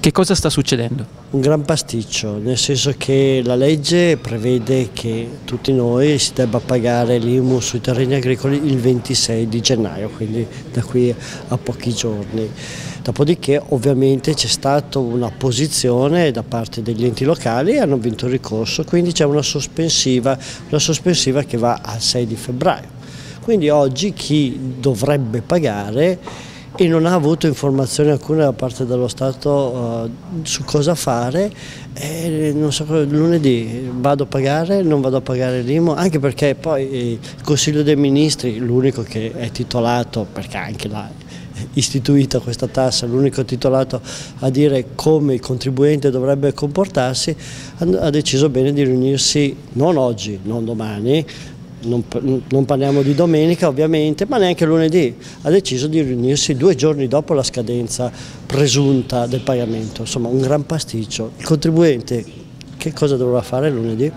Che cosa sta succedendo? Un gran pasticcio, nel senso che la legge prevede che tutti noi si debba pagare l'IMU sui terreni agricoli il 26 di gennaio, quindi da qui a pochi giorni. Dopodiché ovviamente c'è stata una posizione da parte degli enti locali e hanno vinto il ricorso, quindi c'è una sospensiva, una sospensiva che va al 6 di febbraio. Quindi oggi chi dovrebbe pagare e non ha avuto informazioni alcune da parte dello Stato uh, su cosa fare. E so, lunedì vado a pagare, non vado a pagare l'IMO, anche perché poi il Consiglio dei Ministri, l'unico che è titolato, perché anche l'ha istituita questa tassa, l'unico titolato a dire come il contribuente dovrebbe comportarsi, ha deciso bene di riunirsi non oggi, non domani, non, non, parliamo di domenica ovviamente, ma neanche lunedì, ha deciso di riunirsi due giorni dopo la scadenza presunta del pagamento, insomma un gran pasticcio. Il contribuente che cosa dovrà fare lunedì?